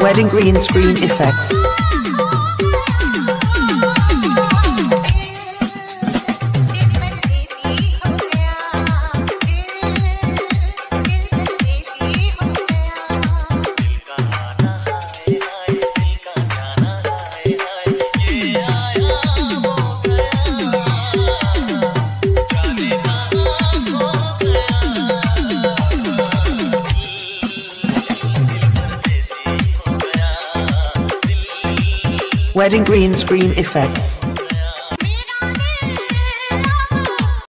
Wedding green screen effects. Wedding green screen effects.